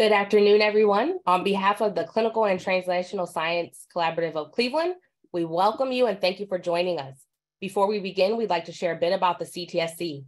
Good afternoon, everyone. On behalf of the Clinical and Translational Science Collaborative of Cleveland, we welcome you and thank you for joining us. Before we begin, we'd like to share a bit about the CTSC.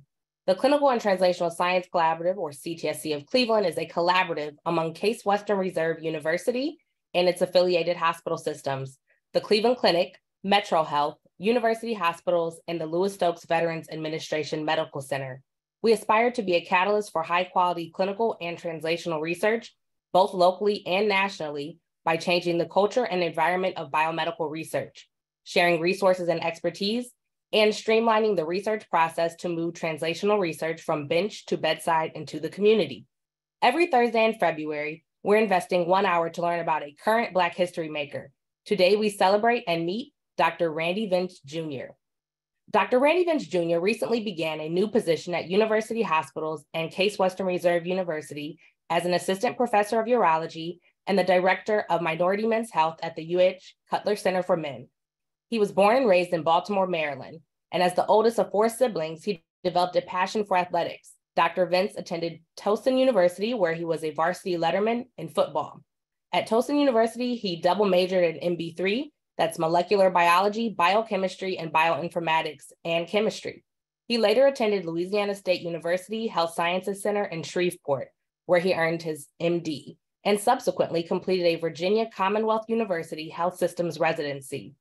The Clinical and Translational Science Collaborative, or CTSC of Cleveland, is a collaborative among Case Western Reserve University and its affiliated hospital systems, the Cleveland Clinic, Metro Health, University Hospitals, and the Louis Stokes Veterans Administration Medical Center. We aspire to be a catalyst for high quality clinical and translational research, both locally and nationally, by changing the culture and environment of biomedical research, sharing resources and expertise, and streamlining the research process to move translational research from bench to bedside into the community. Every Thursday in February, we're investing one hour to learn about a current Black history maker. Today, we celebrate and meet Dr. Randy Vince Jr. Dr. Randy Vince Jr. recently began a new position at University Hospitals and Case Western Reserve University as an assistant professor of urology and the director of minority men's health at the UH Cutler Center for Men. He was born and raised in Baltimore, Maryland, and as the oldest of four siblings, he developed a passion for athletics. Dr. Vince attended Towson University, where he was a varsity letterman in football. At Towson University, he double majored in MB3 that's molecular biology, biochemistry, and bioinformatics, and chemistry. He later attended Louisiana State University Health Sciences Center in Shreveport, where he earned his MD, and subsequently completed a Virginia Commonwealth University Health Systems residency.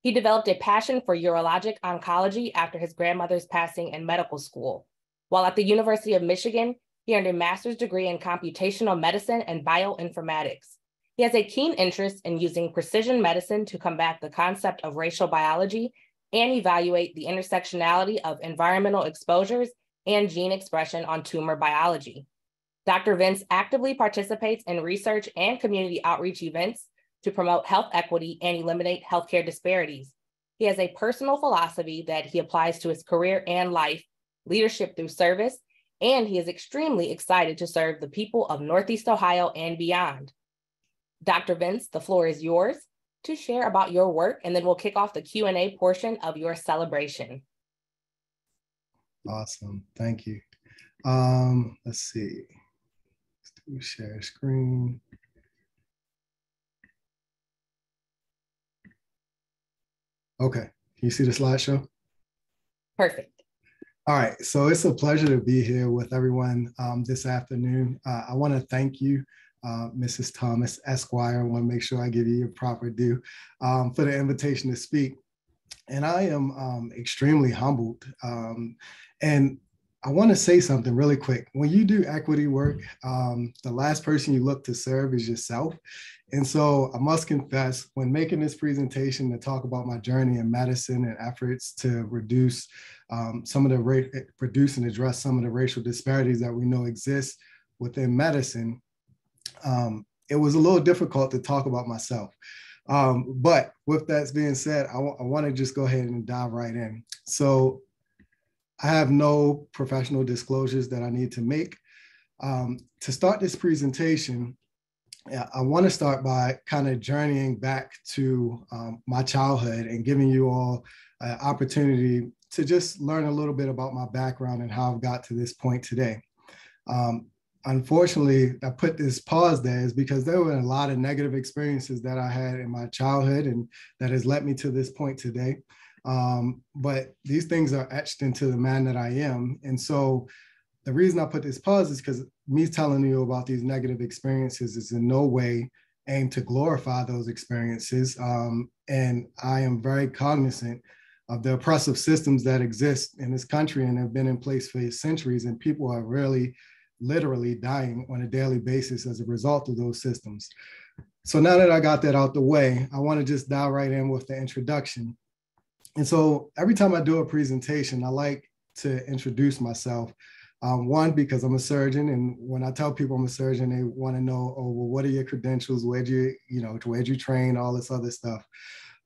He developed a passion for urologic oncology after his grandmother's passing in medical school. While at the University of Michigan, he earned a master's degree in computational medicine and bioinformatics. He has a keen interest in using precision medicine to combat the concept of racial biology and evaluate the intersectionality of environmental exposures and gene expression on tumor biology. Dr. Vince actively participates in research and community outreach events to promote health equity and eliminate healthcare disparities. He has a personal philosophy that he applies to his career and life, leadership through service, and he is extremely excited to serve the people of Northeast Ohio and beyond. Dr. Vince, the floor is yours to share about your work, and then we'll kick off the Q&A portion of your celebration. Awesome, thank you. Um, let's see, let's share screen. Okay, can you see the slideshow? Perfect. All right, so it's a pleasure to be here with everyone um, this afternoon. Uh, I want to thank you uh, Mrs. Thomas Esquire. I want to make sure I give you your proper due um, for the invitation to speak. And I am um, extremely humbled. Um, and I want to say something really quick. When you do equity work, um, the last person you look to serve is yourself. And so I must confess, when making this presentation to talk about my journey in medicine and efforts to reduce um, some of the rate, reduce and address some of the racial disparities that we know exist within medicine, um, it was a little difficult to talk about myself. Um, but with that being said, I, w- I want to just go ahead and dive right in. So I have no professional disclosures that I need to make. Um, to start this presentation, I want to start by kind of journeying back to um, my childhood and giving you all an opportunity to just learn a little bit about my background and how I've got to this point today. Um, unfortunately, I put this pause there is because there were a lot of negative experiences that I had in my childhood and that has led me to this point today. Um, but these things are etched into the man that I am. And so the reason I put this pause is because me telling you about these negative experiences is in no way aimed to glorify those experiences. Um, and I am very cognizant of the oppressive systems that exist in this country and have been in place for centuries. And people are really literally dying on a daily basis as a result of those systems. So now that I got that out the way, I want to just dive right in with the introduction. And so every time I do a presentation, I like to introduce myself. Um, one, because I'm a surgeon, and when I tell people I'm a surgeon, they want to know, oh, well, what are your credentials? Where'd you, you know, where'd you train? All this other stuff.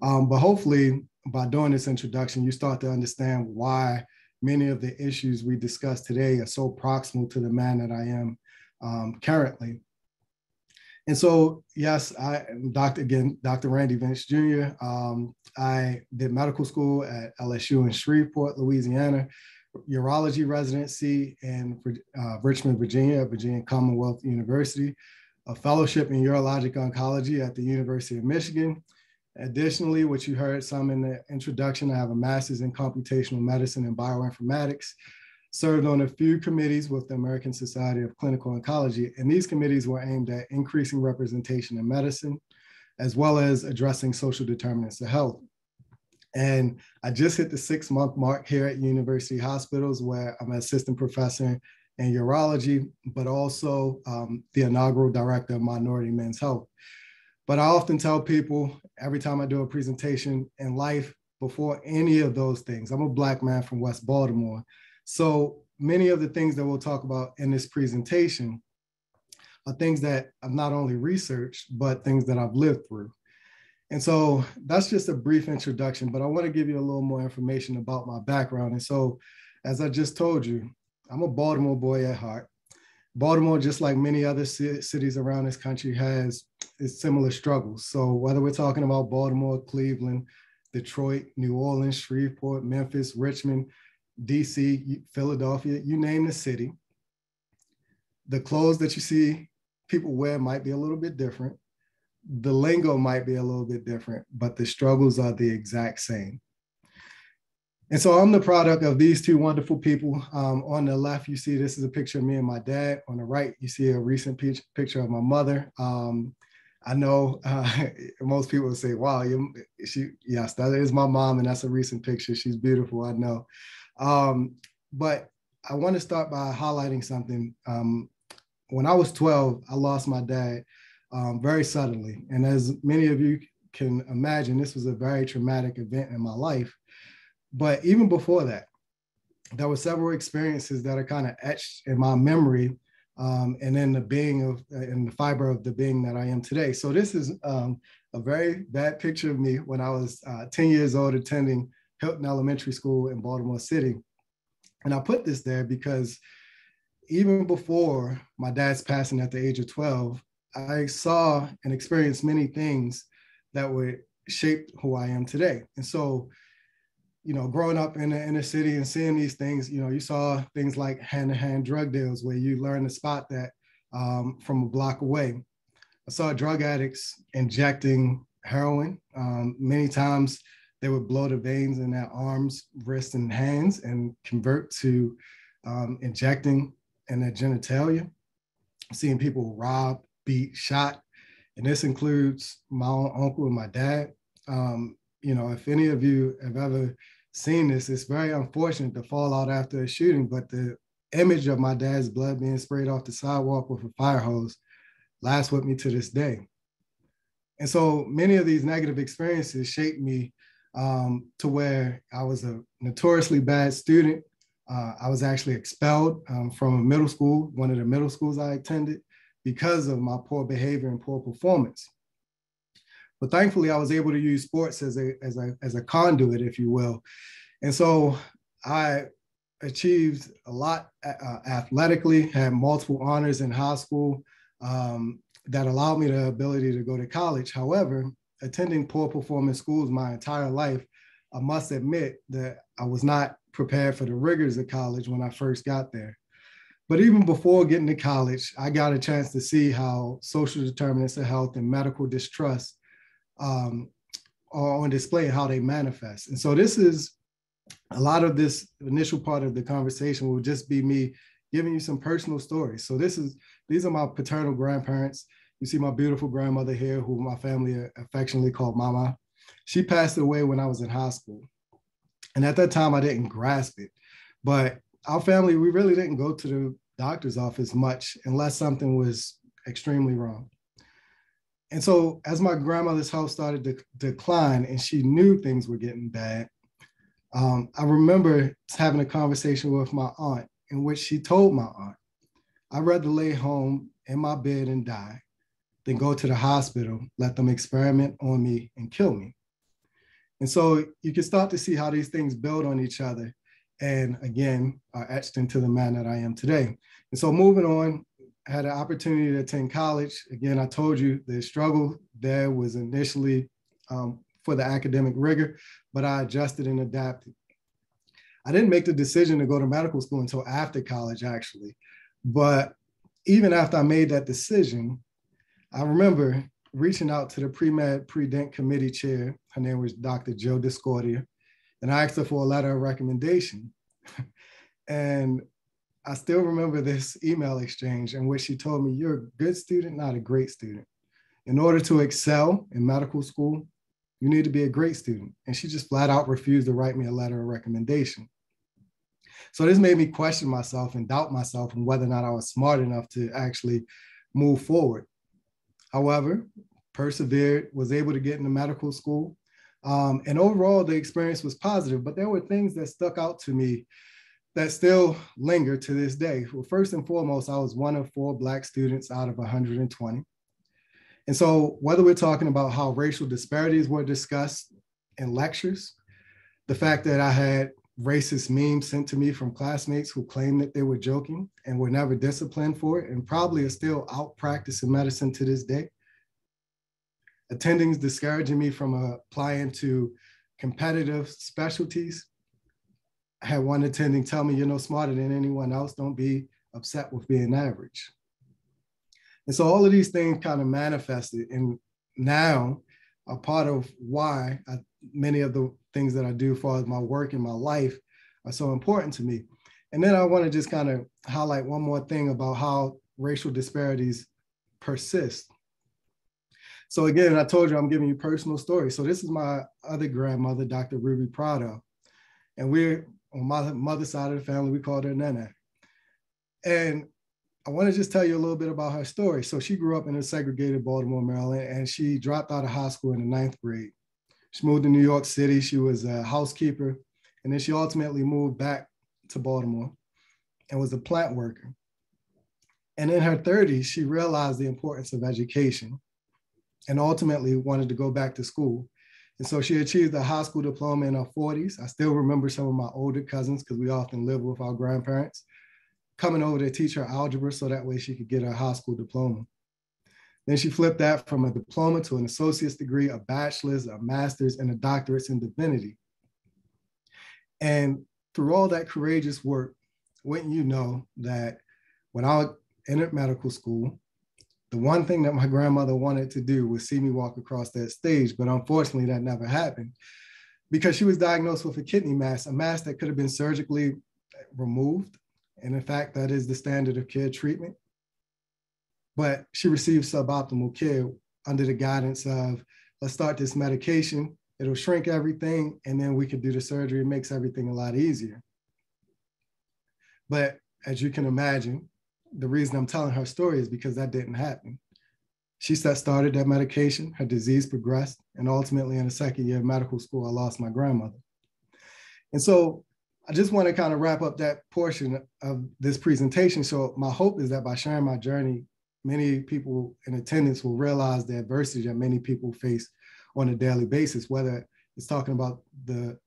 Um, but hopefully, by doing this introduction, you start to understand why many of the issues we discussed today are so proximal to the man that I am um, currently. And so, yes, I am Dr. again, Dr. Randy Vince Jr. Um, I did medical school at LSU in Shreveport, Louisiana, urology residency in uh, Richmond, Virginia, Virginia Commonwealth University. a fellowship in urologic oncology at the University of Michigan. Additionally, what you heard some in the introduction, I have a master's in computational medicine and bioinformatics, served on a few committees with the American Society of Clinical Oncology, and these committees were aimed at increasing representation in medicine, as well as addressing social determinants of health. And I just hit the six month mark here at University Hospitals, where I'm an assistant professor in urology, but also um, the inaugural director of Minority Men's Health. But I often tell people every time I do a presentation in life, before any of those things, I'm a Black man from West Baltimore. So many of the things that we'll talk about in this presentation are things that I've not only researched, but things that I've lived through. And so that's just a brief introduction, but I want to give you a little more information about my background. And so, as I just told you, I'm a Baltimore boy at heart. Baltimore, just like many other cities around this country, has similar struggles. So whether we're talking about Baltimore, Cleveland, Detroit, New Orleans, Shreveport, Memphis, Richmond, DC, Philadelphia, you name the city, the clothes that you see people wear might be a little bit different. The lingo might be a little bit different, but the struggles are the exact same. And so I'm the product of these two wonderful people. Um, on the left, you see this is a picture of me and my dad. On the right, you see a recent picture of my mother. Um, I know uh, most people say, "Wow, you, she yes, that is my mom, and that's a recent picture. She's beautiful, I know." Um, but I want to start by highlighting something. Um, when I was 12, I lost my dad um, very suddenly, and as many of you can imagine, this was a very traumatic event in my life. But even before that, there were several experiences that are kind of etched in my memory um, and then the being of and the fiber of the being that I am today. So this is um, a very bad picture of me when I was uh, 10 years old attending Hilton Elementary School in Baltimore City. And I put this there because even before my dad's passing at the age of 12, I saw and experienced many things that would shape who I am today. And so you know, growing up in the inner city and seeing these things, you know, you saw things like hand-to-hand drug deals where you learn to spot that um, from a block away. I saw drug addicts injecting heroin. Um, many times they would blow the veins in their arms, wrists, and hands and convert to um, injecting in their genitalia. Seeing people robbed, beat, shot. And this includes my own uncle and my dad. Um, you know, if any of you have ever seen this, it's very unfortunate to fall out after a shooting, but the image of my dad's blood being sprayed off the sidewalk with a fire hose lasts with me to this day. And so many of these negative experiences shaped me um, to where I was a notoriously bad student. Uh, I was actually expelled um, from a middle school, one of the middle schools I attended, because of my poor behavior and poor performance. But thankfully, I was able to use sports as a, as a, as a conduit, if you will. And so I achieved a lot uh, athletically, had multiple honors in high school um, that allowed me the ability to go to college. However, attending poor performance schools my entire life, I must admit that I was not prepared for the rigors of college when I first got there. But even before getting to college, I got a chance to see how social determinants of health and medical distrust um, on display how they manifest. And so this is a lot of this initial part of the conversation will just be me giving you some personal stories. So this is these are my paternal grandparents. You see my beautiful grandmother here, who my family affectionately called Mama. She passed away when I was in high school. And at that time, I didn't grasp it. But our family, we really didn't go to the doctor's office much unless something was extremely wrong. And so as my grandmother's health started to decline and she knew things were getting bad, um, I remember having a conversation with my aunt in which she told my aunt, I'd rather lay home in my bed and die than go to the hospital, let them experiment on me and kill me. And so you can start to see how these things build on each other and again are etched into the man that I am today. And so moving on, had an opportunity to attend college. Again, I told you the struggle there was initially um, for the academic rigor, but I adjusted and adapted. I didn't make the decision to go to medical school until after college, actually. But even after I made that decision, I remember reaching out to the pre-med pre-dent committee chair. Her name was Dr. Joe Discordia. And I asked her for a letter of recommendation. and I still remember this email exchange in which she told me, You're a good student, not a great student. In order to excel in medical school, you need to be a great student. And she just flat out refused to write me a letter of recommendation. So this made me question myself and doubt myself and whether or not I was smart enough to actually move forward. However, persevered, was able to get into medical school. Um, and overall, the experience was positive, but there were things that stuck out to me that still linger to this day. Well, first and foremost, I was one of four Black students out of 120. And so, whether we're talking about how racial disparities were discussed in lectures, the fact that I had racist memes sent to me from classmates who claimed that they were joking and were never disciplined for it, and probably are still out practicing medicine to this day. Attendings discouraging me from applying to competitive specialties Had one attending tell me, you're no smarter than anyone else. Don't be upset with being average. And so all of these things kind of manifested. And now a part of why I, many of the things that I do as my work and my life are so important to me. And then I want to just kind of highlight one more thing about how racial disparities persist. So again, I told you I'm giving you personal stories. So this is my other grandmother, Dr. Ruby Prado. And we're on my mother's side of the family, we called her Nana. And I want to just tell you a little bit about her story. So she grew up in a segregated Baltimore, Maryland, and she dropped out of high school in the ninth grade. She moved to New York City. She was a housekeeper, and then she ultimately moved back to Baltimore and was a plant worker. And in her 30s, she realized the importance of education and ultimately wanted to go back to school. And so she achieved a high school diploma in her 40s. I still remember some of my older cousins because we often lived with our grandparents coming over to teach her algebra so that way she could get her high school diploma. Then she flipped that from a diploma to an associate's degree, a bachelor's, a master's, and a doctorate in divinity. And through all that courageous work, wouldn't you know that when I entered medical school, the one thing that my grandmother wanted to do was see me walk across that stage, but unfortunately that never happened because she was diagnosed with a kidney mass, a mass that could have been surgically removed. And in fact, that is the standard of care treatment. But she received suboptimal care under the guidance of let's start this medication, it'll shrink everything, and then we can do the surgery. It makes everything a lot easier. But as you can imagine, the reason I'm telling her story is because that didn't happen. She started that medication, her disease progressed, and ultimately in the second year of medical school, I lost my grandmother. And so I just want to kind of wrap up that portion of this presentation. So my hope is that by sharing my journey, many people in attendance will realize the adversity that many people face on a daily basis, whether it's talking about the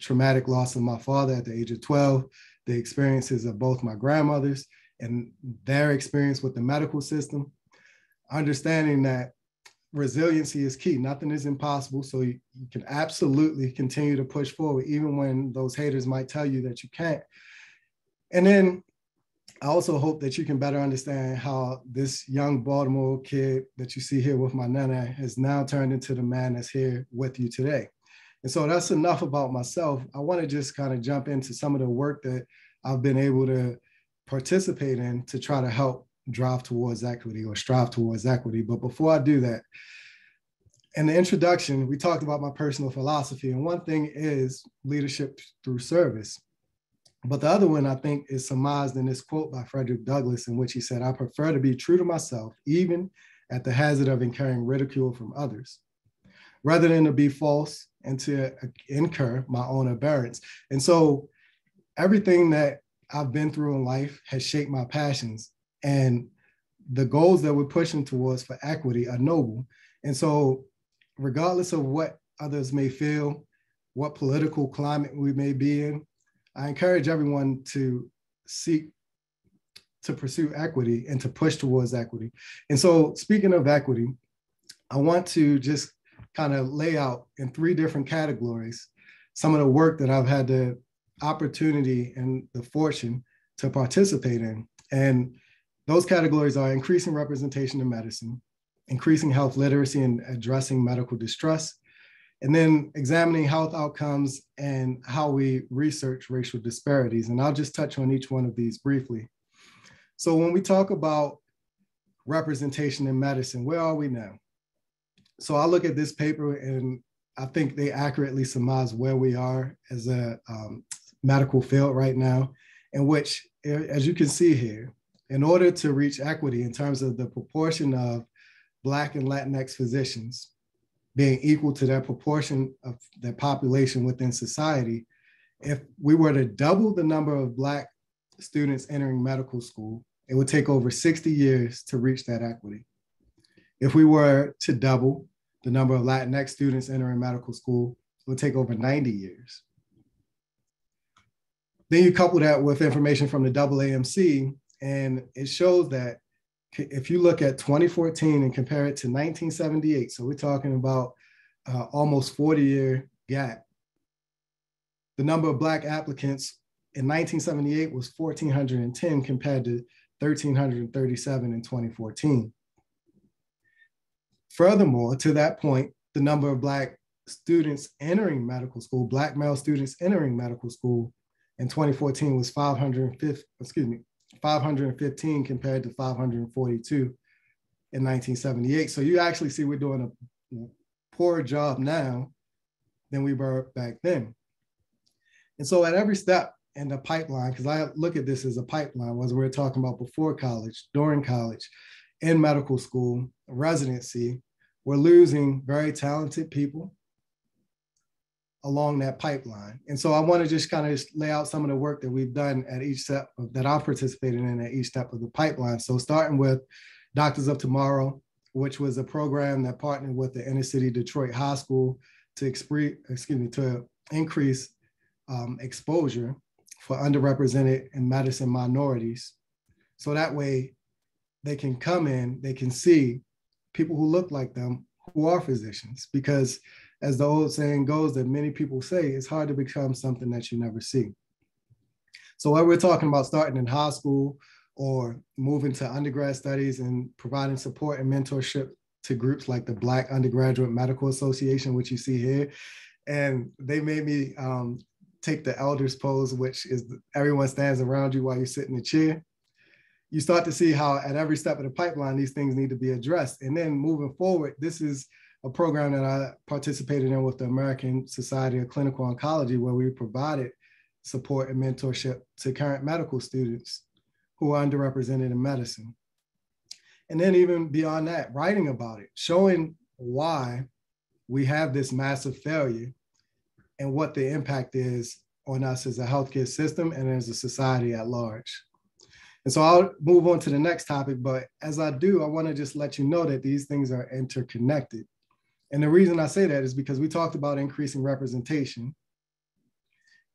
traumatic loss of my father at the age of 12, the experiences of both my grandmothers, and their experience with the medical system, understanding that resiliency is key. Nothing is impossible. So you, you, can absolutely continue to push forward, even when those haters might tell you that you can't. And then I also hope that you can better understand how this young Baltimore kid that you see here with my nana has now turned into the man that's here with you today. And so that's enough about myself. I want to just kind of jump into some of the work that I've been able to participate in to try to help drive towards equity or strive towards equity. But before I do that, in the introduction, we talked about my personal philosophy. And one thing is leadership through service. But the other one I think is surmised in this quote by Frederick Douglass, in which he said, I prefer to be true to myself, even at the hazard of incurring ridicule from others, rather than to be false and to incur my own aberrance. And so everything that I've been through in life has shaped my passions. And the goals that we're pushing towards for equity are noble. And so, regardless of what others may feel, what political climate we may be in, I encourage everyone to seek to pursue equity and to push towards equity. And so, speaking of equity, I want to just kind of lay out in three different categories some of the work that I've had to opportunity and the fortune to participate in. And those categories are increasing representation in medicine, increasing health literacy and addressing medical distress, and then examining health outcomes and how we research racial disparities. And I'll just touch on each one of these briefly. So when we talk about representation in medicine, where are we now? So I look at this paper and I think they accurately surmise where we are as a um, medical field right now, in which, as you can see here, in order to reach equity in terms of the proportion of Black and Latinx physicians being equal to their proportion of their population within society, if we were to double the number of Black students entering medical school, it would take over 60 years to reach that equity. If we were to double the number of Latinx students entering medical school, it would take over 90 years. Then you couple that with information from the AAMC, and it shows that if you look at 2014 and compare it to 1978, so we're talking about uh, almost 40 year gap, the number of Black applicants in 1978 was 1,410 compared to 1,337 in 2014. Furthermore, to that point, the number of Black students entering medical school, Black male students entering medical school in 2014 was 550, excuse me, 515 compared to 542 in 1978. So you actually see we're doing a poorer job now than we were back then. And so at every step in the pipeline, because I look at this as a pipeline, whether we're talking about before college, during college, in medical school, residency, we're losing very talented people along that pipeline. And so I want to just kind of just lay out some of the work that we've done at each step of, that I've participated in at each step of the pipeline. So starting with Doctors of Tomorrow, which was a program that partnered with the inner city Detroit High School to excuse me to increase um, exposure for underrepresented and medicine minorities. So that way they can come in, they can see people who look like them who are physicians because as the old saying goes that many people say, it's hard to become something that you never see. So what we're talking about starting in high school or moving to undergrad studies and providing support and mentorship to groups like the Black Undergraduate Medical Association, which you see here. And they made me um, take the elders pose, which is everyone stands around you while you sit in the chair. You start to see how at every step of the pipeline, these things need to be addressed. And then moving forward, this is a program that I participated in with the American Society of Clinical Oncology, where we provided support and mentorship to current medical students who are underrepresented in medicine. And then, even beyond that, writing about it, showing why we have this massive failure and what the impact is on us as a healthcare system and as a society at large. And so I'll move on to the next topic, but as I do, I want to just let you know that these things are interconnected. And the reason I say that is because we talked about increasing representation.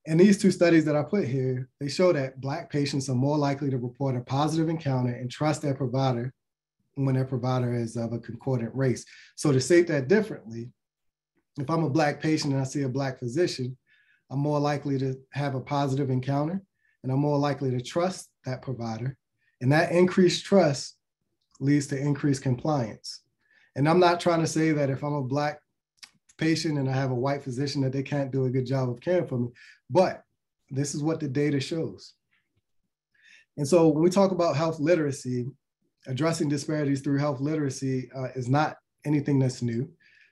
And these two studies that I put here, they show that Black patients are more likely to report a positive encounter and trust their provider when their provider is of a concordant race. So to state that differently, if I'm a Black patient and I see a Black physician, I'm more likely to have a positive encounter and I'm more likely to trust that provider. And that increased trust leads to increased compliance. And I'm not trying to say that if I'm a black patient and I have a white physician that they can't do a good job of caring for me, but this is what the data shows. And so when we talk about health literacy, addressing disparities through health literacy uh, is not anything that's new.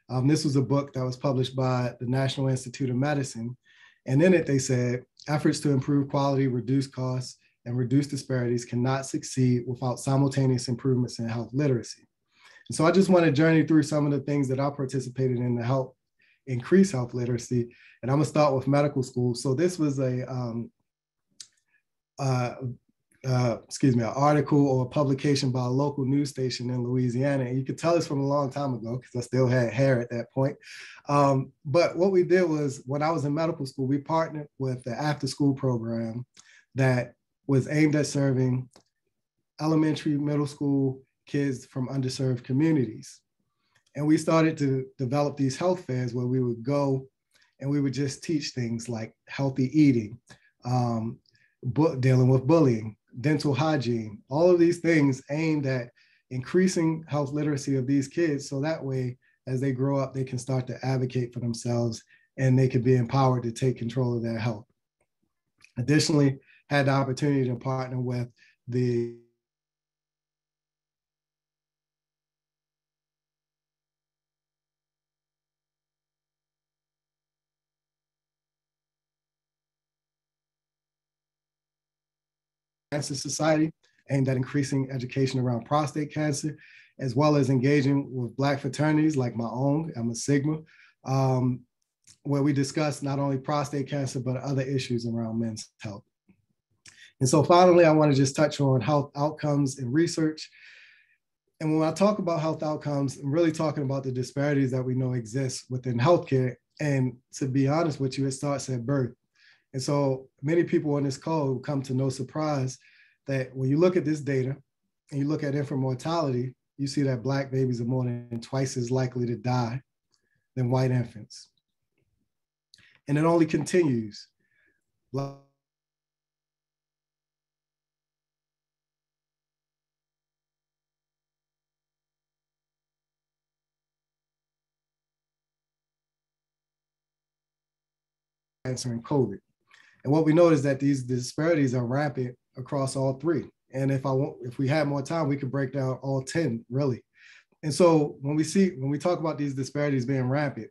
Um, this was a book that was published by the National Institute of Medicine. And in it, they said efforts to improve quality, reduce costs, and reduce disparities cannot succeed without simultaneous improvements in health literacy. So I just want to journey through some of the things that I participated in to help increase health literacy. And I'm gonna start with medical school. So this was a, um, uh, uh, excuse me, an article or a publication by a local news station in Louisiana. And you could tell this from a long time ago because I still had hair at that point. Um, but what we did was when I was in medical school, we partnered with the after school program that was aimed at serving elementary, middle school, kids from underserved communities. And we started to develop these health fairs where we would go and we would just teach things like healthy eating, um, dealing with bullying, dental hygiene, all of these things aimed at increasing health literacy of these kids so that way as they grow up they can start to advocate for themselves and they can be empowered to take control of their health additionally had the opportunity to partner with the Cancer Society aimed at increasing education around prostate cancer, as well as engaging with Black fraternities like my own, I'm a Sigma, um, where we discuss not only prostate cancer, but other issues around men's health. And so finally, I wanna just touch on health outcomes and research. And when I talk about health outcomes, I'm really talking about the disparities that we know exist within healthcare. And to be honest with you, it starts at birth. And so many people on this call come to no surprise that when you look at this data and you look at infant mortality, you see that Black babies are more than twice as likely to die than white infants. And it only continues. Answering COVID. And what we know is that these disparities are rampant across all three. And if I want, if we had more time, we could break down all 10 really. And so when we see, when we talk about these disparities being rampant,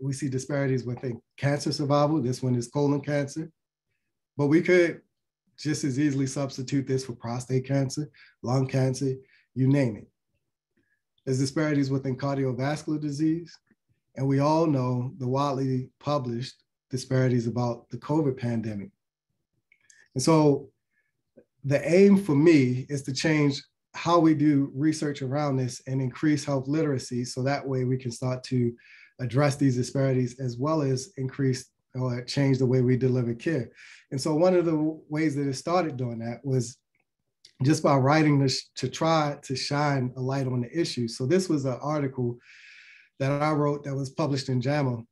we see disparities within cancer survival. This one is colon cancer, but we could just as easily substitute this for prostate cancer, lung cancer, you name it. There's disparities within cardiovascular disease. And we all know the widely published disparities about the COVID pandemic. And so the aim for me is to change how we do research around this and increase health literacy so that way we can start to address these disparities as well as increase or change the way we deliver care. And so one of the ways that it started doing that was just by writing this to try to shine a light on the issue. So this was an article that I wrote that was published in JAMA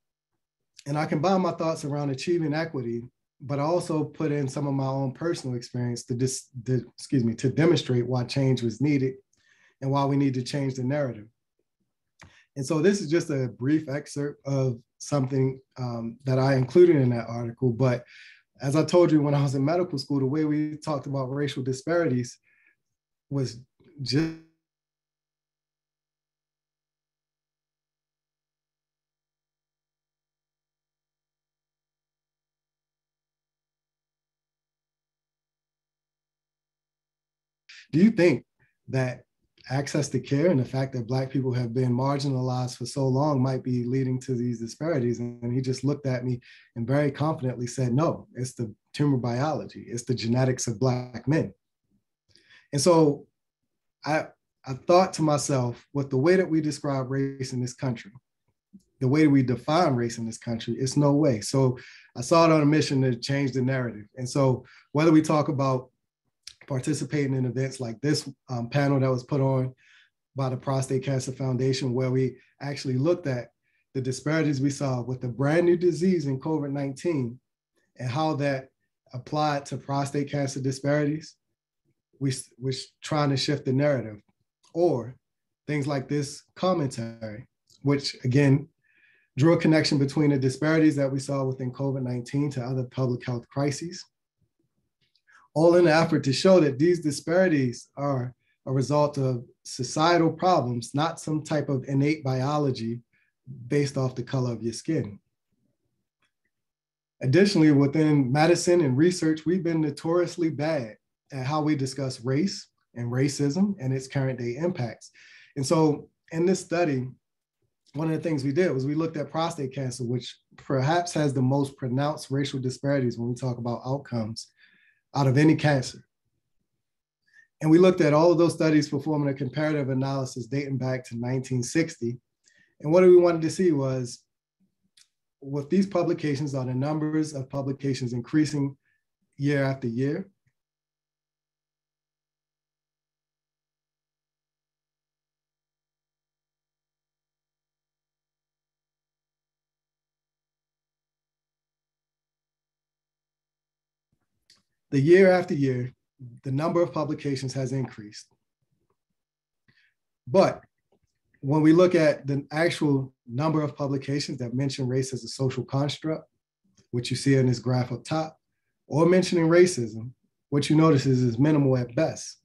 and I combine my thoughts around achieving equity, but I also put in some of my own personal experience to dis, to, excuse me, to demonstrate why change was needed and why we need to change the narrative. And so this is just a brief excerpt of something um, that I included in that article. But as I told you when I was in medical school, the way we talked about racial disparities was just Do you think that access to care and the fact that Black people have been marginalized for so long might be leading to these disparities? And he just looked at me and very confidently said, no, it's the tumor biology, it's the genetics of Black men. And so I, I thought to myself, with the way that we describe race in this country, the way we define race in this country, it's no way. So I saw it on a mission to change the narrative. And so whether we talk about participating in events like this um, panel that was put on by the Prostate Cancer Foundation, where we actually looked at the disparities we saw with the brand new disease in COVID 19 and how that applied to prostate cancer disparities. We are trying to shift the narrative, or things like this commentary, which again drew a connection between the disparities that we saw within COVID 19 to other public health crises all in the effort to show that these disparities are a result of societal problems, not some type of innate biology based off the color of your skin. Additionally, within medicine and research, we've been notoriously bad at how we discuss race and racism and its current day impacts. And so in this study, one of the things we did was we looked at prostate cancer, which perhaps has the most pronounced racial disparities when we talk about outcomes out of any cancer. And we looked at all of those studies performing a comparative analysis dating back to 1960. And what we wanted to see was with these publications, are the numbers of publications increasing year after year? The year after year, the number of publications has increased. But when we look at the actual number of publications that mention race as a social construct, which you see in this graph up top, or mentioning racism, what you notice is is minimal at best.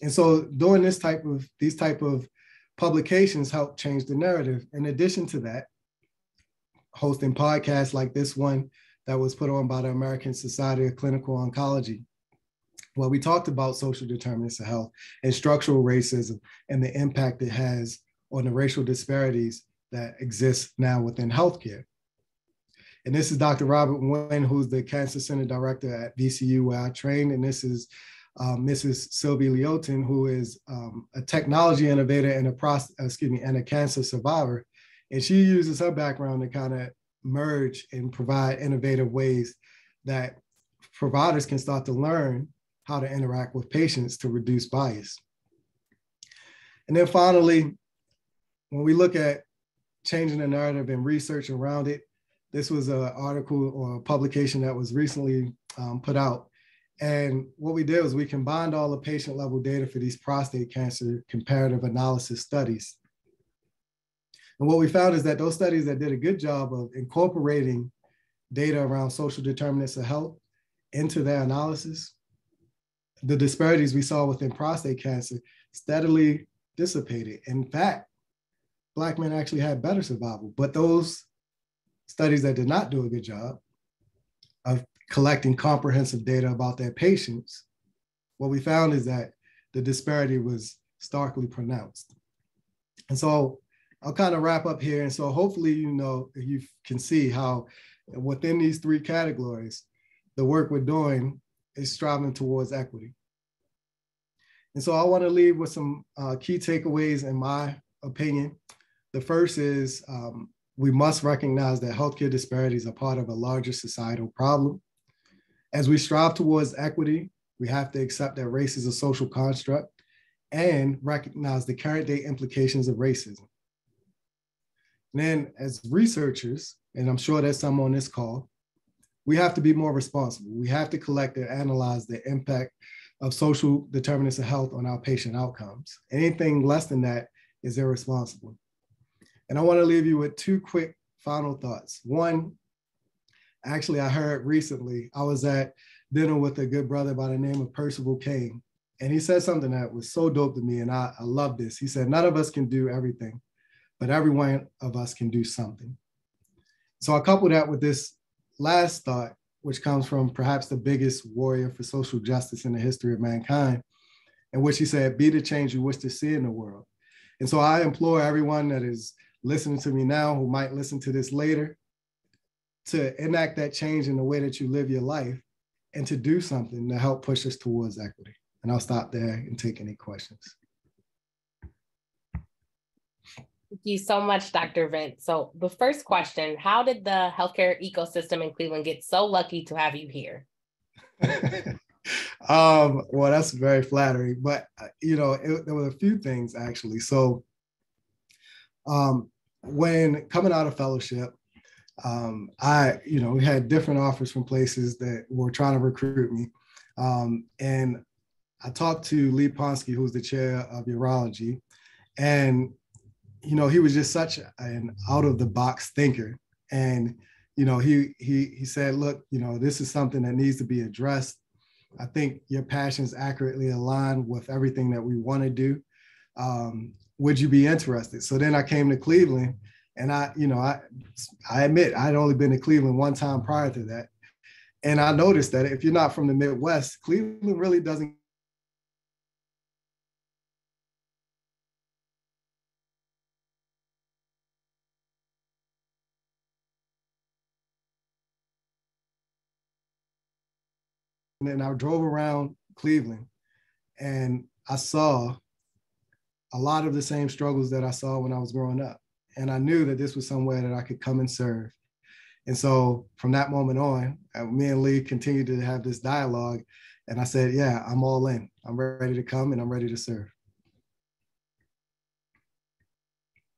And so doing this type of these type of publications help change the narrative. In addition to that, hosting podcasts like this one that was put on by the American Society of Clinical Oncology. Well, we talked about social determinants of health and structural racism and the impact it has on the racial disparities that exist now within healthcare. And this is Dr. Robert Winn, who's the Cancer Center Director at VCU, where I trained. And this is um, Mrs. Sylvie Leotin, who is um, a technology innovator and a excuse me, and a cancer survivor. And she uses her background to kind of merge and provide innovative ways that providers can start to learn how to interact with patients to reduce bias. And then finally, when we look at changing the narrative and research around it, this was an article or a publication that was recently um, put out. And what we did was we combined all the patient level data for these prostate cancer comparative analysis studies. And what we found is that those studies that did a good job of incorporating data around social determinants of health into their analysis, the disparities we saw within prostate cancer steadily dissipated. In fact, Black men actually had better survival, but those studies that did not do a good job of collecting comprehensive data about their patients, what we found is that the disparity was starkly pronounced. And so I'll kind of wrap up here. And so hopefully, you know, you can see how within these three categories, the work we're doing is striving towards equity. And so I want to leave with some uh, key takeaways in my opinion. The first is um, we must recognize that healthcare disparities are part of a larger societal problem. As we strive towards equity, we have to accept that race is a social construct and recognize the current day implications of racism. And then, as researchers, and I'm sure there's some on this call, we have to be more responsible. We have to collect and analyze the impact of social determinants of health on our patient outcomes. Anything less than that is irresponsible. And I want to leave you with two quick final thoughts. One, actually, I heard recently, I was at dinner with a good brother by the name of Percival Kane. And he said something that was so dope to me. And I, I love this. He said, None of us can do everything, but every one of us can do something. So I couple that with this last thought, which comes from perhaps the biggest warrior for social justice in the history of mankind, in which he said, Be the change you wish to see in the world. And so I implore everyone that is listening to me now who might listen to this later to enact that change in the way that you live your life and to do something to help push us towards equity. And I'll stop there and take any questions. Thank you so much, Dr. Vince. So the first question, how did the healthcare ecosystem in Cleveland get so lucky to have you here? um, well, that's very flattering, but uh, you know, it, there were a few things actually. So um, when coming out of fellowship, um, I, you know, we had different offers from places that were trying to recruit me. Um, and I talked to Lee Ponsky, who's the chair of urology, and you know, he was just such an out of the box thinker. And you know, he he he said, look, you know, this is something that needs to be addressed. I think your passions accurately align with everything that we want to do. Um, would you be interested? So then I came to Cleveland and I, you know, I, I admit I'd only been to Cleveland one time prior to that. And I noticed that if you're not from the Midwest, Cleveland really doesn't and I drove around Cleveland and I saw a lot of the same struggles that I saw when I was growing up. And I knew that this was somewhere that I could come and serve. And so from that moment on, uh, me and Lee continued to have this dialogue. And I said, yeah, I'm all in. I'm ready to come and I'm ready to serve.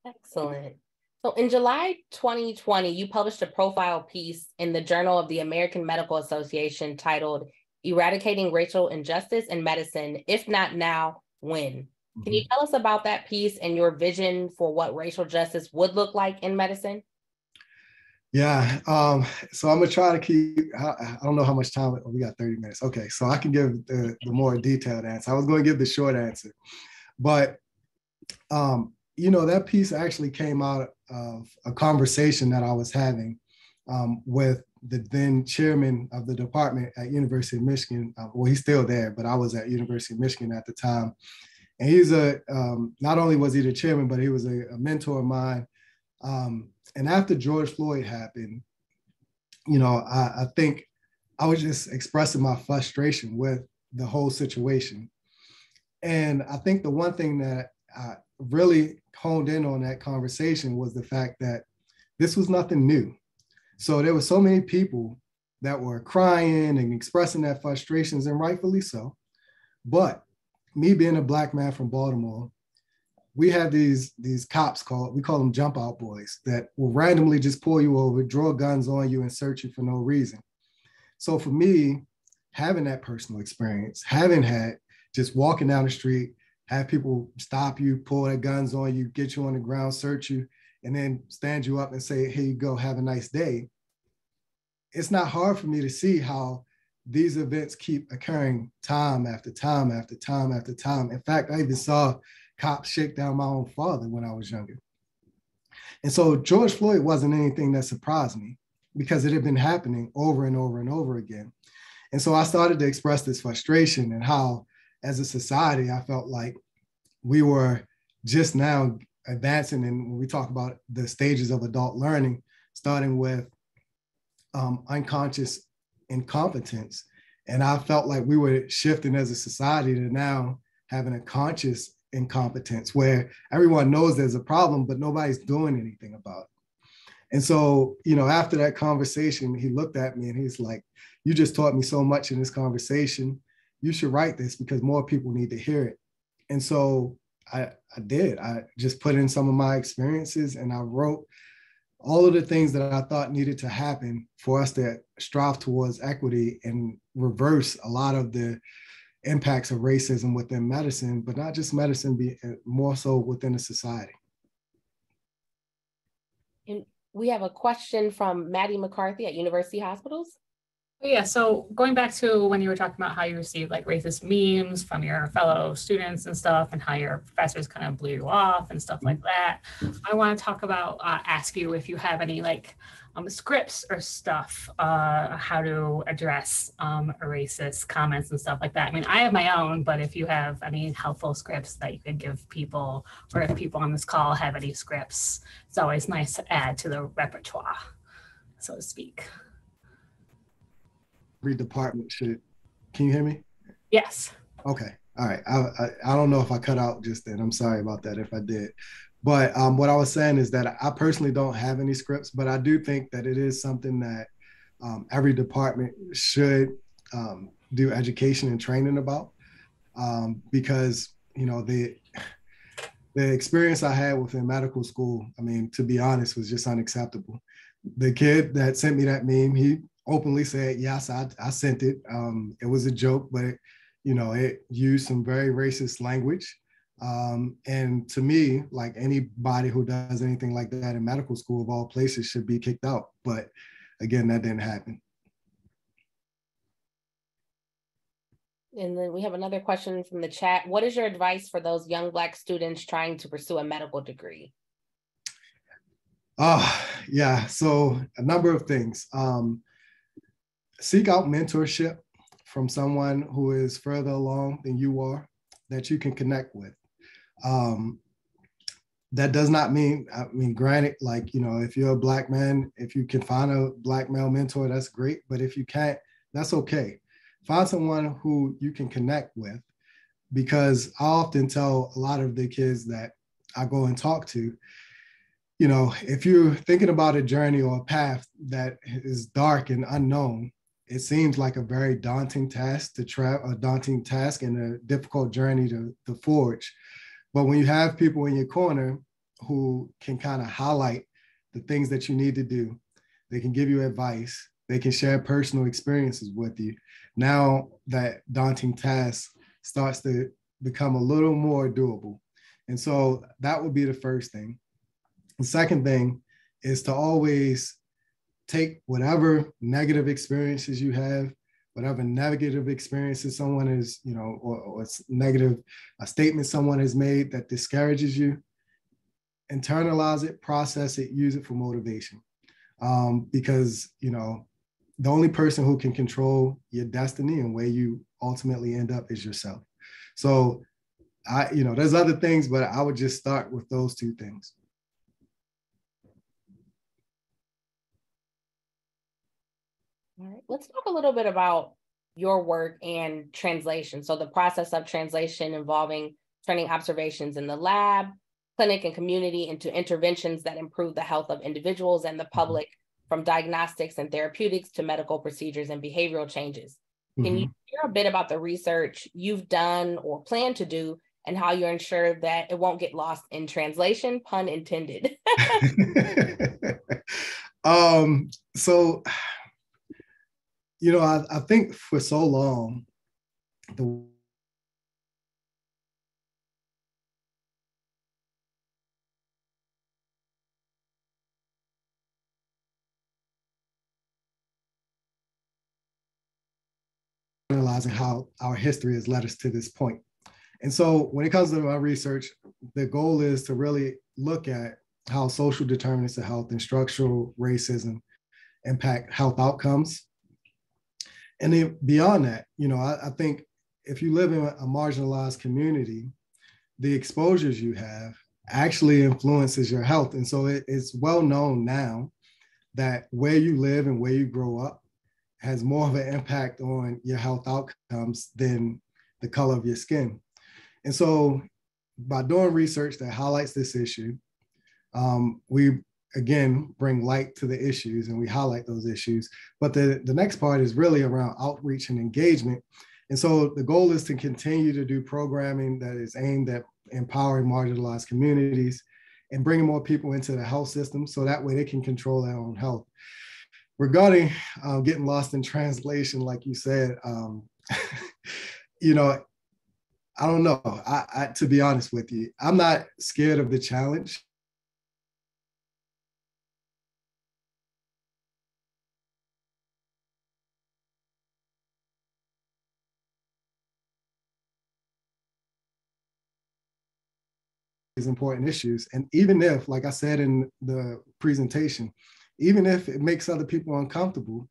Excellent. So in July 2020, you published a profile piece in the Journal of the American Medical Association titled Eradicating Racial Injustice in Medicine, If Not Now, When? Can you mm-hmm. tell us about that piece and your vision for what racial justice would look like in medicine? Yeah, um, so I'm gonna try to keep. I, don't know how much time we got. 30 minutes. Okay, so I can give the, the more detailed answer. I was going to give the short answer, but um, you know that piece actually came out of a conversation that I was having um, with the then chairman of the department at University of Michigan. Uh, well, he's still there, but I was at University of Michigan at the time, and he's a um, not only was he the chairman, but he was a, a mentor of mine. Um, and after George Floyd happened, you know, I, I think I was just expressing my frustration with the whole situation. And I think the one thing that I really honed in on that conversation was the fact that this was nothing new. So there were so many people that were crying and expressing their frustrations, and rightfully so. But me being a black man from Baltimore, we have these these cops called we call them jump out boys that will randomly just pull you over, draw guns on you, and search you for no reason. So for me, having that personal experience, having had just walking down the street, have people stop you, pull their guns on you, get you on the ground, search you, and then stand you up and say, "Here you go, have a nice day." It's not hard for me to see how these events keep occurring time after time after time after time. In fact, I even saw cops shake down my own father when I was younger. And so George Floyd wasn't anything that surprised me because it had been happening over and over and over again. And so I started to express this frustration and how, as a society, I felt like we were just now advancing. And when we talk about the stages of adult learning, starting with um, unconscious incompetence. And I felt like we were shifting as a society to now having a conscious incompetence where everyone knows there's a problem, but nobody's doing anything about it. And so, you know, after that conversation, he looked at me and he's like, You just taught me so much in this conversation. You should write this because more people need to hear it. And so I, I did. I just put in some of my experiences and I wrote all of the things that I thought needed to happen for us to strive towards equity and reverse a lot of the impacts of racism within medicine, but not just medicine, be uh, more so within the society. And we have a question from Maddie McCarthy at University Hospitals. Yeah, so going back to when you were talking about how you received like racist memes from your fellow students and stuff, and how your professors kind of blew you off and stuff like that, I want to talk about uh, ask you if you have any like um, scripts or stuff, uh, how to address um, racist comments and stuff like that. I mean, I have my own, but if you have any helpful scripts that you could give people, or if people on this call have any scripts, it's always nice to add to the repertoire, so to speak. Every department should. Can you hear me? Yes. Okay. All right. I, I, I don't know if I cut out just then. I'm sorry about that if I did. But um, what I was saying is that I personally don't have any scripts, but I do think that it is something that um, every department should um, do education and training about, um, because you know the the experience I had within medical school. I mean, to be honest, was just unacceptable. The kid that sent me that meme, he openly said, "Yes, I, I sent it. Um, it was a joke, but it, you know, it used some very racist language." Um, and to me, like anybody who does anything like that in medical school of all places should be kicked out. But again, that didn't happen. And then we have another question from the chat. What is your advice for those young Black students trying to pursue a medical degree? Oh, yeah. So, a number of things. Um, seek out mentorship from someone who is further along than you are that you can connect with. Um, that does not mean, I mean, granted, like, you know, if you're a black man, if you can find a black male mentor, that's great. But if you can't, that's okay. Find someone who you can connect with because I often tell a lot of the kids that I go and talk to, you know, if you're thinking about a journey or a path that is dark and unknown, it seems like a very daunting task to travel, a daunting task and a difficult journey to, to forge. But when you have people in your corner who can kind of highlight the things that you need to do, they can give you advice, they can share personal experiences with you. Now that daunting task starts to become a little more doable. And so that would be the first thing. The second thing is to always take whatever negative experiences you have, whatever negative experiences someone is, you know, or, or negative a statement someone has made that discourages you, internalize it, process it, use it for motivation. Um, because, you know, the only person who can control your destiny and where you ultimately end up is yourself. So I, you know, there's other things, but I would just start with those two things. All right, let's talk a little bit about your work and translation. So the process of translation involving turning observations in the lab, clinic, and community into interventions that improve the health of individuals and the mm-hmm. public from diagnostics and therapeutics to medical procedures and behavioral changes. Can mm-hmm. you share a bit about the research you've done or plan to do and how you ensure that it won't get lost in translation, pun intended? um, so, you know, I, I think for so long, the analyzing how our history has led us to this point. And so when it comes to my research, the goal is to really look at how social determinants of health and structural racism impact health outcomes. And then beyond that, you know, I, I think if you live in a marginalized community, the exposures you have actually influences your health. And so it, it's well known now that where you live and where you grow up has more of an impact on your health outcomes than the color of your skin. And so by doing research that highlights this issue, um, we again bring light to the issues and we highlight those issues. But the, the next part is really around outreach and engagement. And so the goal is to continue to do programming that is aimed at empowering marginalized communities and bringing more people into the health system so that way they can control their own health regarding uh, getting lost in translation, like you said, um, you know, I don't know. I, I, to be honest with you, I'm not scared of the challenge. These important issues, and even if, like I said in the presentation, even if it makes other people uncomfortable,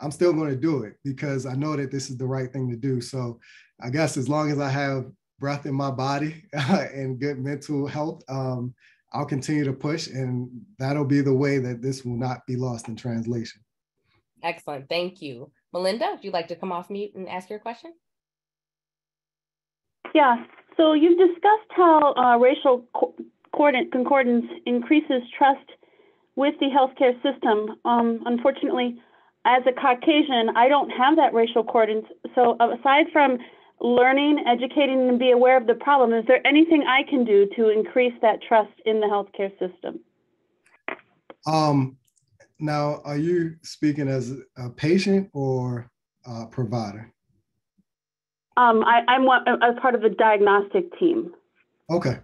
I'm still going to do it because I know that this is the right thing to do. So I guess as long as I have breath in my body and good mental health, um, I'll continue to push, and that'll be the way that this will not be lost in translation. Excellent. Thank you. Melinda, if you'd like to come off mute and ask your question. Yeah. So you've discussed how uh, racial co concordance increases trust with the healthcare system. Um, unfortunately, as a Caucasian, I don't have that racial concordance. So aside from learning, educating, and be aware of the problem, is there anything I can do to increase that trust in the healthcare system? Um, now, are you speaking as a patient or a provider? Um, I, am a part of the diagnostic team. Okay.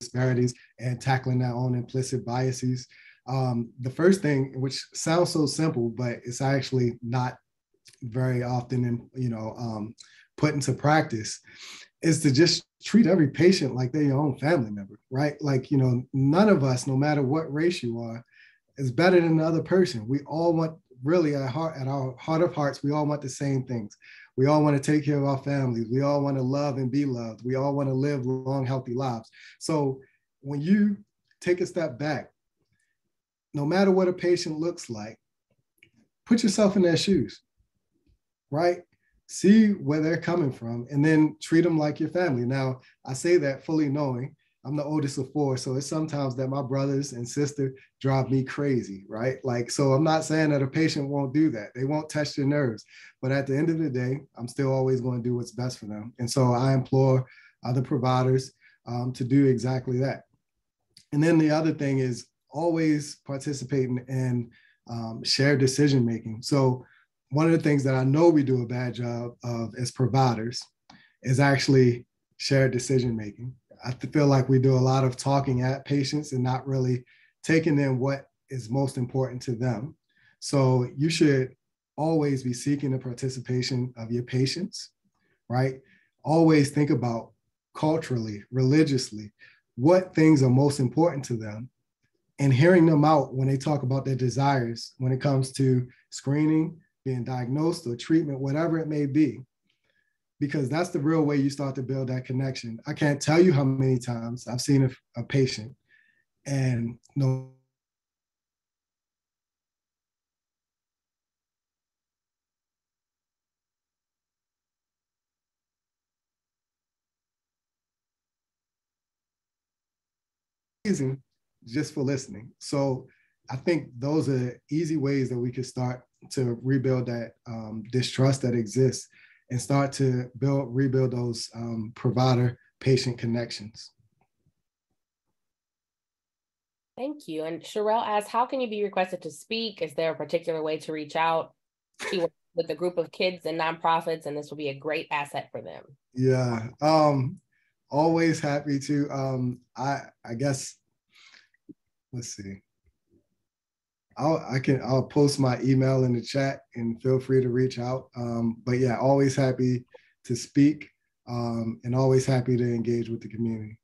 disparities and tackling their own implicit biases. Um, the first thing, which sounds so simple, but it's actually not very often, in, you know, um, put into practice, is to just treat every patient like they're your own family member, right? Like, you know, none of us, no matter what race you are, is better than the other person. We all want really at heart, at our heart of hearts, we all want the same things. We all want to take care of our families. We all want to love and be loved. We all want to live long, healthy lives. So when you take a step back, no matter what a patient looks like, put yourself in their shoes, right? See where they're coming from and then treat them like your family. Now, I say that fully knowing I'm the oldest of four, so it's sometimes that my brothers and sister drive me crazy, right? Like, so I'm not saying that a patient won't do that. They won't touch your nerves, but at the end of the day, I'm still always going to do what's best for them. And so I implore other providers um, to do exactly that. And then the other thing is always participating in um, shared decision making. So one of the things that I know we do a bad job of as providers is actually shared decision making. I feel like we do a lot of talking at patients and not really taking in what is most important to them. So you should always be seeking the participation of your patients, right? Always think about culturally, religiously, what things are most important to them and hearing them out when they talk about their desires when it comes to screening, being diagnosed, or treatment, whatever it may be. Because that's the real way you start to build that connection. I can't tell you how many times I've seen a, a patient and no just for listening. So I think those are easy ways that we could start to rebuild that um, distrust that exists and start to build rebuild those um, provider patient connections. Thank you. And Sherelle asks, how can you be requested to speak? Is there a particular way to reach out? She works with a group of kids and nonprofits, and this will be a great asset for them. Yeah, um, always happy to. Um, I I guess let's see. I'll, I can I'll post my email in the chat and feel free to reach out. Um, but yeah, always happy to speak um, and always happy to engage with the community.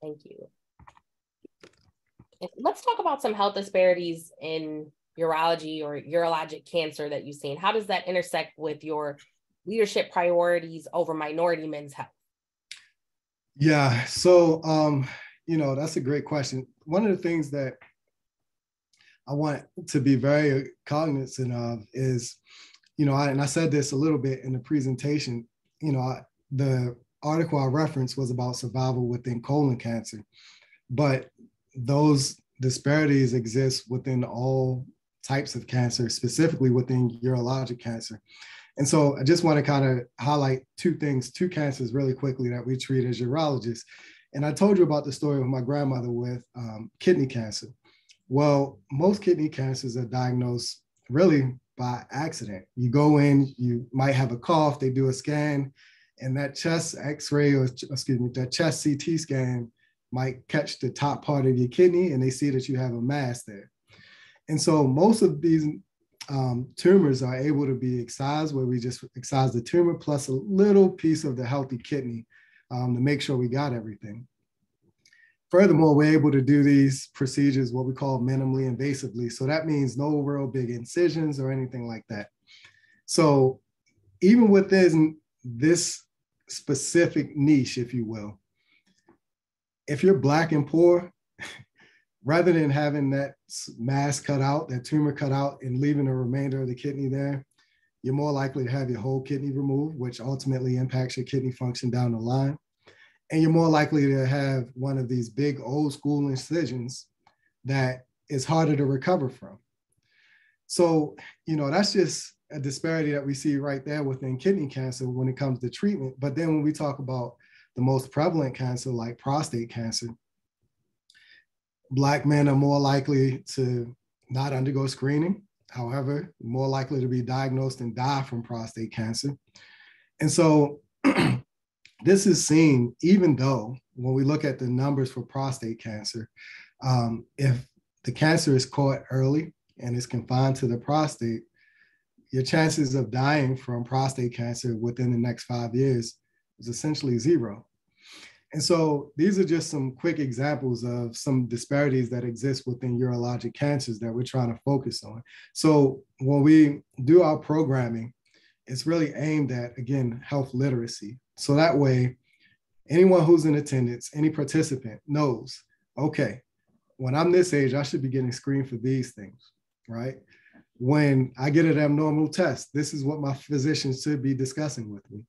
Thank you. Let's talk about some health disparities in urology or urologic cancer that you've seen. How does that intersect with your leadership priorities over minority men's health? Yeah, so um, you know, that's a great question. One of the things that I want to be very cognizant of is, you know, I, and I said this a little bit in the presentation, you know, I, the article I referenced was about survival within colon cancer, but those disparities exist within all types of cancer, specifically within urologic cancer. And so I just want to kind of highlight two things, two cancers really quickly that we treat as urologists. And I told you about the story of my grandmother with um, kidney cancer. Well, most kidney cancers are diagnosed really by accident. You go in, you might have a cough, they do a scan, and that chest x-ray or excuse me, that chest CT scan might catch the top part of your kidney and they see that you have a mass there. And so most of these um, tumors are able to be excised where we just excise the tumor plus a little piece of the healthy kidney um, to make sure we got everything. Furthermore, we're able to do these procedures, what we call minimally invasively. So that means no real big incisions or anything like that. So even within this specific niche, if you will, if you're black and poor, rather than having that mass cut out, that tumor cut out, and leaving the remainder of the kidney there, you're more likely to have your whole kidney removed, which ultimately impacts your kidney function down the line. And you're more likely to have one of these big old school incisions that is harder to recover from. So, you know, that's just a disparity that we see right there within kidney cancer when it comes to treatment. But then when we talk about the most prevalent cancer, like prostate cancer, Black men are more likely to not undergo screening however, more likely to be diagnosed and die from prostate cancer. And so this is seen, even though when we look at the numbers for prostate cancer, um, if the cancer is caught early and is confined to the prostate, your chances of dying from prostate cancer within the next five years is essentially zero. And so these are just some quick examples of some disparities that exist within urologic cancers that we're trying to focus on. So when we do our programming, it's really aimed at, again, health literacy. So that way, anyone who's in attendance, any participant knows, okay, when I'm this age, I should be getting screened for these things, right? When I get an abnormal test, this is what my physician should be discussing with me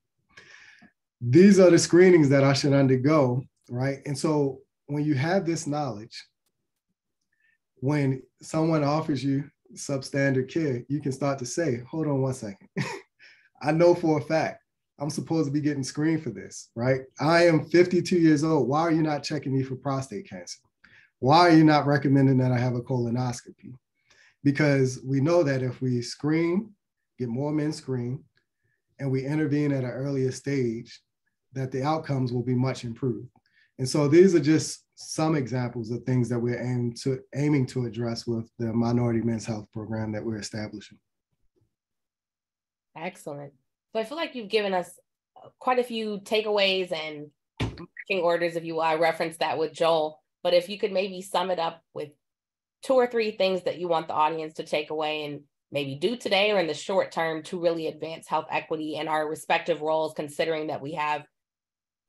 these are the screenings that I should undergo, right? And so when you have this knowledge, when someone offers you substandard care, you can start to say, hold on one second. I know for a fact I'm supposed to be getting screened for this, right? I am 52 years old. Why are you not checking me for prostate cancer? Why are you not recommending that I have a colonoscopy? Because we know that if we screen, get more men screened, and we intervene at an earlier stage, that the outcomes will be much improved. And so these are just some examples of things that we're aiming to, aiming to address with the Minority Men's Health Program that we're establishing. Excellent. So I feel like you've given us quite a few takeaways and marching orders, if you will. I referenced that with Joel, but if you could maybe sum it up with two or three things that you want the audience to take away and maybe do today or in the short term to really advance health equity in our respective roles, considering that we have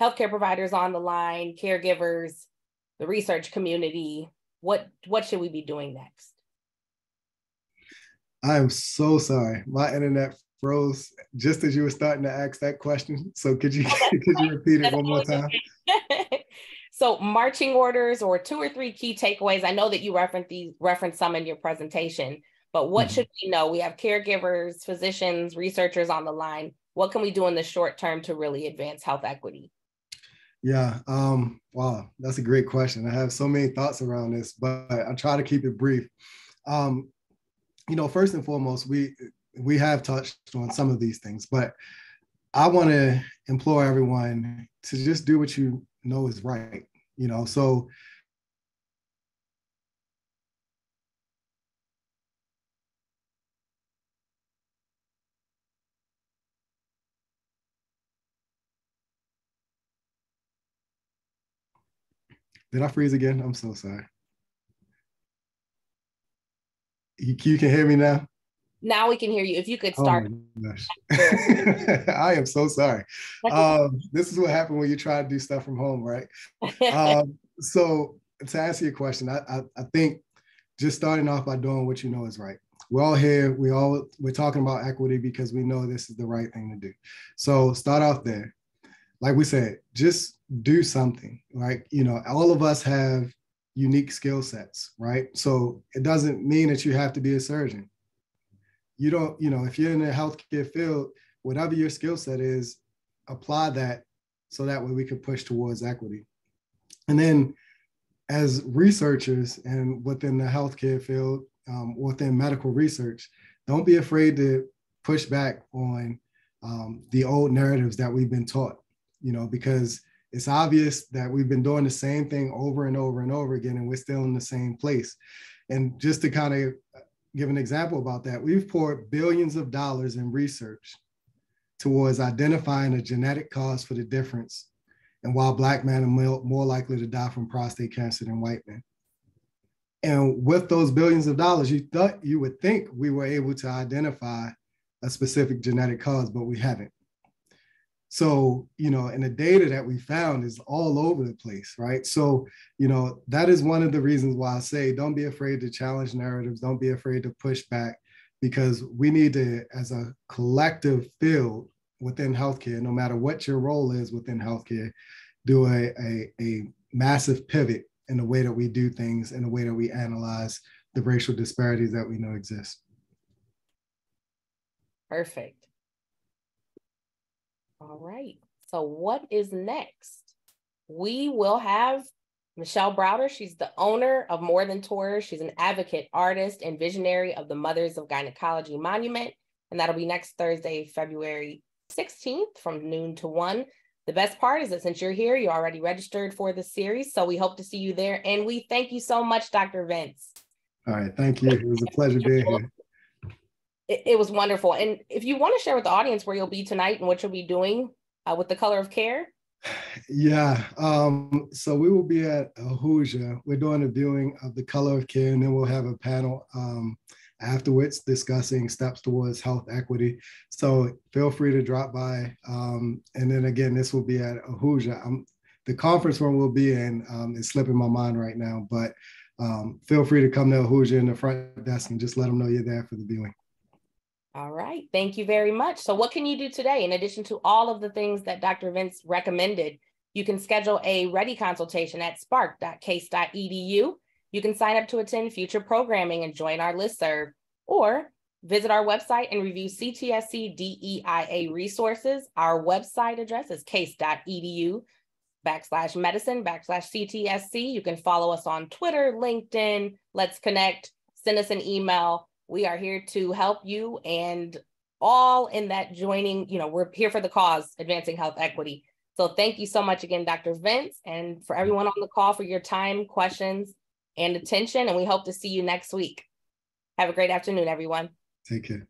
healthcare providers on the line, caregivers, the research community. What what should we be doing next? I am so sorry. My internet froze just as you were starting to ask that question. So could you could you repeat it one more time? so marching orders or two or three key takeaways. I know that you referenced these referenced some in your presentation, but what mm-hmm. should we know? We have caregivers, physicians, researchers on the line. What can we do in the short term to really advance health equity? Yeah. Um, wow, that's a great question. I have so many thoughts around this, but I try to keep it brief. Um, you know, first and foremost, we we have touched on some of these things, but I want to implore everyone to just do what you know is right. You know, so Did I freeze again? I'm so sorry. You, you can hear me now? Now we can hear you. If you could start. Oh I am so sorry. Um, this is what happened when you try to do stuff from home, right? um, so to answer your question, I, I, I think just starting off by doing what you know is right. We're all here. We all we're talking about equity because we know this is the right thing to do. So start off there. Like we said, just do something right you know all of us have unique skill sets right so it doesn't mean that you have to be a surgeon you don't you know if you're in the healthcare field whatever your skill set is apply that so that way we can push towards equity and then as researchers and within the healthcare field um, within medical research don't be afraid to push back on um, the old narratives that we've been taught you know because it's obvious that we've been doing the same thing over and over and over again, and we're still in the same place. And just to kind of give an example about that, we've poured billions of dollars in research towards identifying a genetic cause for the difference and while black men are more likely to die from prostate cancer than white men. And with those billions of dollars, you thought you would think we were able to identify a specific genetic cause, but we haven't. So, you know, and the data that we found is all over the place, right? So, you know, that is one of the reasons why I say don't be afraid to challenge narratives, don't be afraid to push back, because we need to, as a collective field within healthcare, no matter what your role is within healthcare, do a, a, a massive pivot in the way that we do things, in the way that we analyze the racial disparities that we know exist. Perfect. All right. So, what is next? We will have Michelle Browder. She's the owner of More Than Tours. She's an advocate, artist, and visionary of the Mothers of Gynecology Monument. And that'll be next Thursday, February 16th from noon to 1. The best part is that since you're here, you're already registered for the series. So we hope to see you there. And we thank you so much, Dr. Vince. All right. Thank you. It was a pleasure being here it, it, was wonderful. And if you want to share with the audience where you'll be tonight and what you'll be doing uh, with the color of care. Yeah. Um, so we will be at Ahuja. We're doing a viewing of the color of care, and then we'll have a panel um, afterwards discussing steps towards health equity. So feel free to drop by. Um, and then again, this will be at Ahuja. Um, the conference room we'll be in um, is slipping my mind right now, but um, feel free to come to Ahuja in the front desk and just let them know you're there for the viewing. All right. Thank you very much. So, what can you do today in addition to all of the things that Dr. Vince recommended? You can schedule a ready consultation at spark.case.edu. You can sign up to attend future programming and join our list serve, or Visit our website and review CTSC DEIA resources. Our website address is case.edu backslash medicine backslash CTSC. You can follow us on Twitter, LinkedIn. Let's connect. Send us an email. We are here to help you and all in that joining, you know, we're here for the cause, advancing health equity. So thank you so much again, Dr. Vince, and for everyone on the call for your time, questions, and attention. And we hope to see you next week. Have a great afternoon, everyone. Take care.